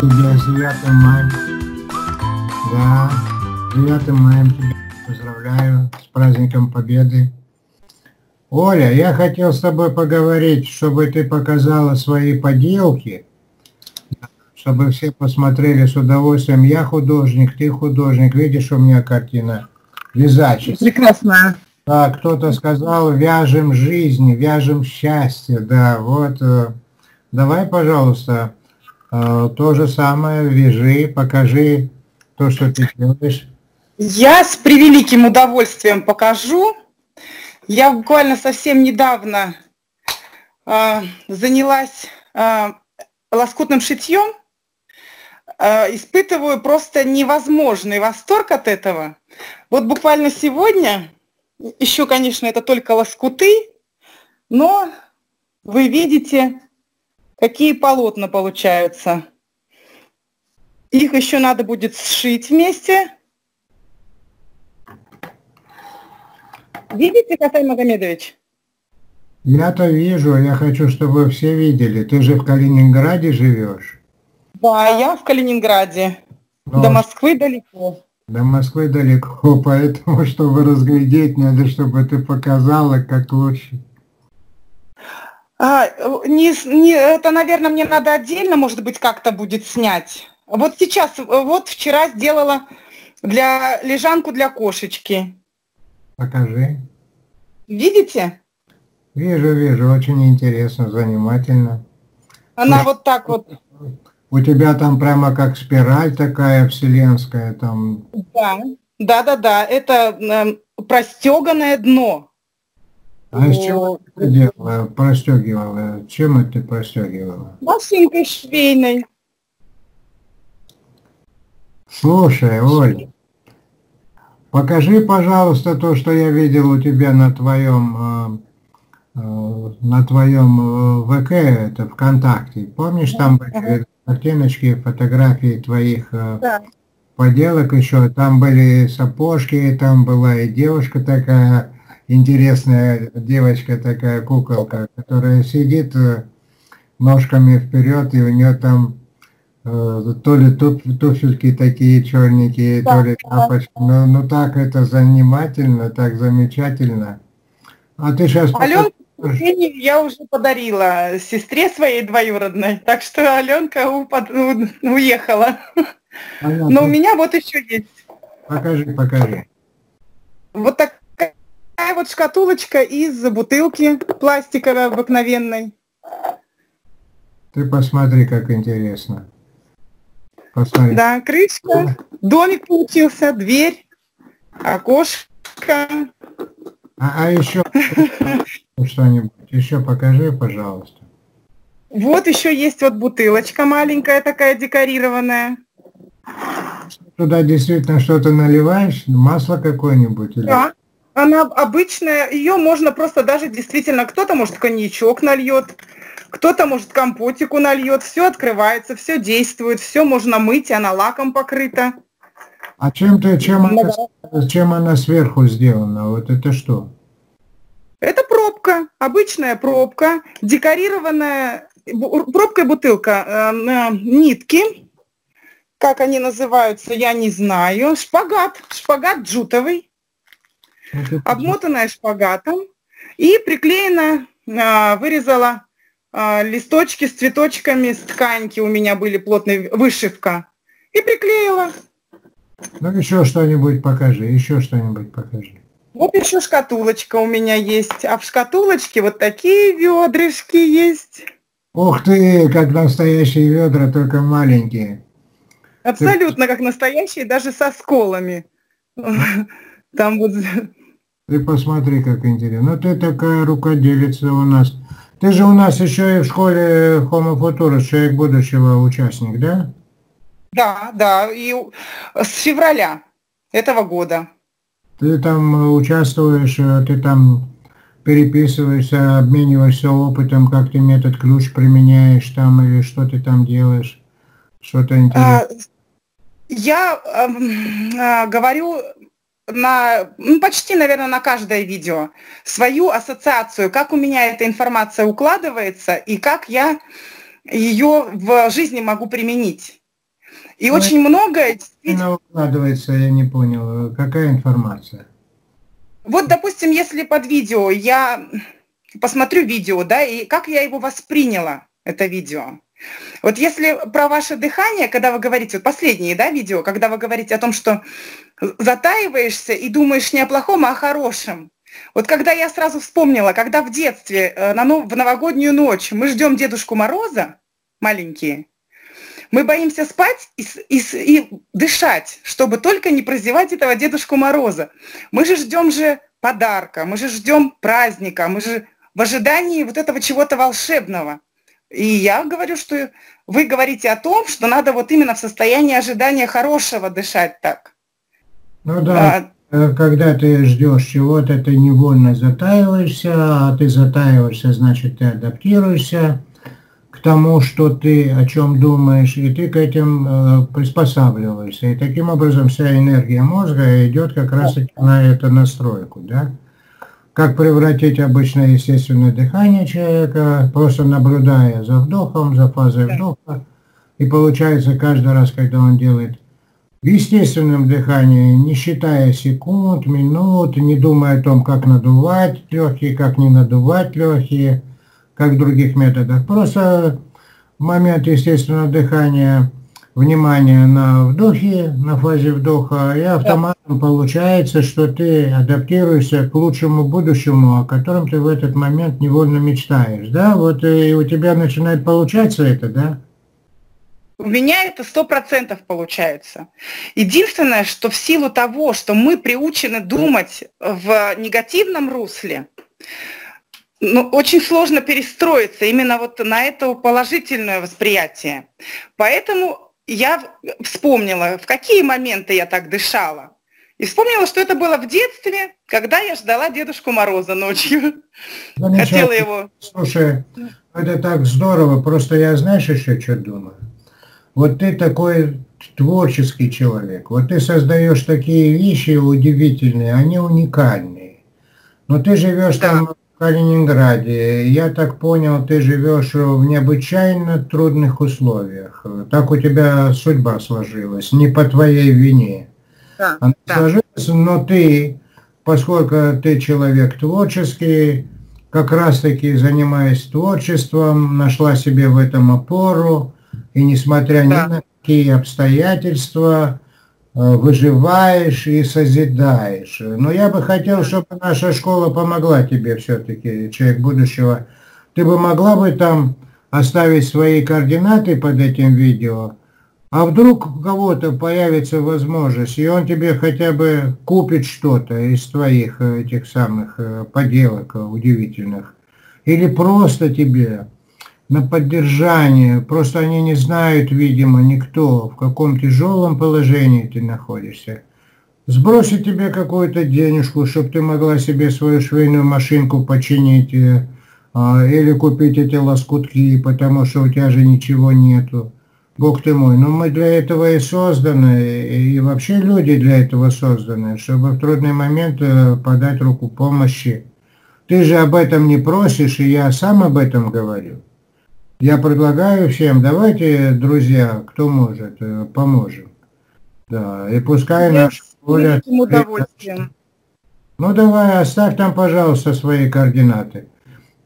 Тебя с 9 маем. Да, с 9 маем тебя поздравляю с праздником Победы. Оля, я хотел с тобой поговорить, чтобы ты показала свои поделки, чтобы все посмотрели с удовольствием. Я художник, ты художник. Видишь, у меня картина вязачий. Прекрасная. Да, кто-то сказал, вяжем жизнь, вяжем счастье. Да, вот. э, Давай, пожалуйста, то же самое, вяжи, покажи то, что ты делаешь. Я с превеликим удовольствием покажу. Я буквально совсем недавно э, занялась э, лоскутным шитьем. Э, испытываю просто невозможный восторг от этого. Вот буквально сегодня, еще, конечно, это только лоскуты, но вы видите, какие полотна получаются. Их еще надо будет сшить вместе. Видите, Касай Магомедович? Я-то вижу, я хочу, чтобы все видели. Ты же в Калининграде живешь. Да, я в Калининграде. Но До Москвы далеко. До Москвы далеко, поэтому, чтобы разглядеть, надо, чтобы ты показала, как лучше. А, не, не, это, наверное, мне надо отдельно, может быть, как-то будет снять. Вот сейчас, э, вот вчера сделала для лежанку для кошечки. Покажи. Видите? Вижу, вижу, очень интересно, занимательно. Она вот так вот, У тебя там прямо как спираль такая вселенская, там да, да, да, да. Это эм, простеганное дно. А из чего ты делала, простегивала? Чем это ты простегивала? Машинкой швейной. Слушай, Оль, покажи, пожалуйста, то, что я видел у тебя на твоем э, э, на твоем э, ВК, это ВКонтакте. Помнишь, там были картиночки, фотографии твоих Да. поделок еще, там были сапожки, там была и девушка такая, интересная девочка такая, куколка, которая сидит э, ножками вперед, и у нее там э, то ли туф- туфельки такие черненькие, Да, то ли да. тапочки. Ну, ну так это занимательно, так замечательно. А ты сейчас Евгению я уже подарила сестре своей двоюродной, так что Аленка уехала. Но у меня вот еще есть покажи, покажи. вот такая вот шкатулочка из бутылки пластиковой обыкновенной. Ты посмотри, как интересно. Посмотри. Да, крышка, домик получился, дверь, окошко. А, а еще что-нибудь, еще покажи, пожалуйста. Вот еще есть вот бутылочка маленькая такая декорированная. Туда действительно что-то наливаешь, масло какое-нибудь? Или... Да, она обычная, ее можно просто даже действительно, кто-то может коньячок нальет, кто-то может компотику нальет, все открывается, все действует, все можно мыть, она лаком покрыта. А чем ты, чем она, чем она сверху сделана? Вот это что? Это пробка, обычная пробка, декорированная пробкой бутылка, э, э, нитки, как они называются, я не знаю, шпагат, шпагат джутовый, обмотанная шпагатом и приклеена, а, вырезала а, листочки с цветочками, с тканьки у меня были плотная вышивка, и приклеила. Ну еще что-нибудь покажи, еще что-нибудь покажи. Вот еще шкатулочка у меня есть, а в шкатулочке вот такие ведрышки есть. Ух ты, как настоящие ведра, только маленькие. Абсолютно как настоящие, даже со сколами. Там вот Ты посмотри, как интересно. Ну ты такая рукоделица у нас. Ты же у нас еще и в школе Homo Futurus, человек будущего участник, да? Да, да, и с февраля этого года. Ты там э, участвуешь, э, ты там переписываешься, обмениваешься опытом, как ты метод ключ применяешь там или что ты там делаешь, что-то интересное. А, Я эм, а, говорю на ну, почти, наверное, на каждое видео свою ассоциацию, как у меня эта информация укладывается и как я ее в жизни могу применить. И ну, очень многое... Она укладывается, я не понял, какая информация? Вот, допустим, если под видео я посмотрю видео, да, и как я его восприняла, это видео. Вот если про ваше дыхание, когда вы говорите, вот последние, да, видео, когда вы говорите о том, что затаиваешься и думаешь не о плохом, а о хорошем. Вот когда я сразу вспомнила, когда в детстве, э, на, в новогоднюю ночь мы ждем Дедушку Мороза, маленькие, мы боимся спать и, и, и дышать, чтобы только не прозевать этого Дедушку Мороза. Мы же ждем же подарка, мы же ждем праздника, мы же в ожидании вот этого чего-то волшебного. И я говорю, что вы говорите о том, что надо вот именно в состоянии ожидания хорошего дышать так. Ну да, а, когда ты ждешь чего-то, ты невольно затаиваешься, а ты затаиваешься, значит, ты адаптируешься к тому, что ты о чем думаешь, и ты к этим э, приспосабливаешься. И таким образом вся энергия мозга идет как раз-таки на эту настройку, да? Как превратить обычное естественное дыхание человека, просто наблюдая за вдохом, за фазой вдоха. И получается каждый раз, когда он делает в естественном дыхании, не считая секунд, минут, не думая о том, как надувать легкие, как не надувать легкие, как в других методах. Просто момент естественного дыхания внимание на вдохе, на фазе вдоха, и автоматом получается, что ты адаптируешься к лучшему будущему, о котором ты в этот момент невольно мечтаешь. Да, вот и у тебя начинает получаться это, да? У меня это сто процентов получается. Единственное, что в силу того, что мы приучены думать в негативном русле, ну, очень сложно перестроиться именно вот на это положительное восприятие. Поэтому я вспомнила, в какие моменты я так дышала. И вспомнила, что это было в детстве, когда я ждала Дедушку Мороза ночью. Хотела его. Слушай, это так здорово. Просто я, знаешь, еще что думаю? Вот ты такой творческий человек. Вот ты создаешь такие вещи удивительные, они уникальные. Но ты живешь да. там Калининграде. Я так понял, ты живешь в необычайно трудных условиях. Так у тебя судьба сложилась, не по твоей вине. Да, Она да. сложилась, но ты, поскольку ты человек творческий, как раз-таки занимаясь творчеством, нашла себе в этом опору, и несмотря да. ни на какие обстоятельства, выживаешь и созидаешь. Но я бы хотел, чтобы наша школа помогла тебе все-таки, человек будущего. Ты бы могла бы там оставить свои координаты под этим видео, а вдруг у кого-то появится возможность, и он тебе хотя бы купит что-то из твоих э, этих самых э, поделок удивительных. Или просто тебе на поддержание. Просто они не знают, видимо, никто, в каком тяжелом положении ты находишься. Сбросить тебе какую-то денежку, чтобы ты могла себе свою швейную машинку починить, э, а, или купить эти лоскутки, потому что у тебя же ничего нету. Бог ты мой, но мы для этого и созданы, и вообще люди для этого созданы, чтобы в трудный момент э, подать руку помощи. Ты же об этом не просишь, и я сам об этом говорю. Я предлагаю всем, давайте, друзья, кто может, э, поможем. Да, и пускай Я наш воля... удовольствием. Ну давай, оставь там, пожалуйста, свои координаты.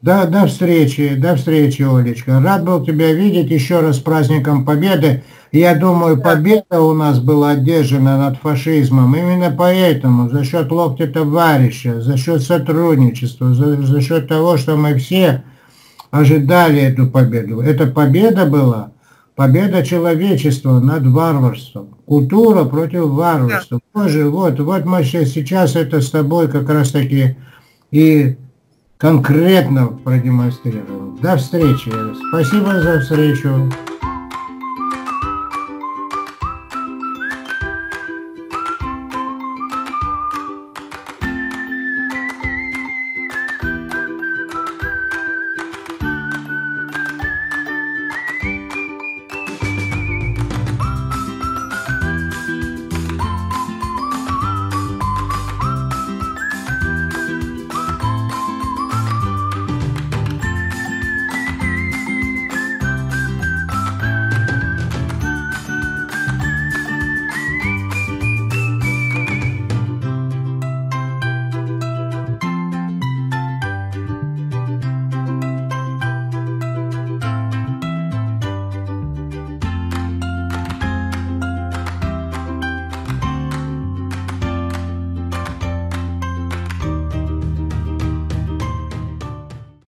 Да, до встречи, до встречи, Олечка. Рад был тебя видеть еще раз с праздником Победы. Я думаю, победа у нас была одержана над фашизмом именно поэтому, за счет локтя товарища, за счет сотрудничества, за, за счет того, что мы все ожидали эту победу. Эта победа была победа человечества над варварством. Культура против варварства. Да. Боже, вот, вот мы сейчас это с тобой как раз таки и конкретно продемонстрируем. До встречи. Спасибо за встречу.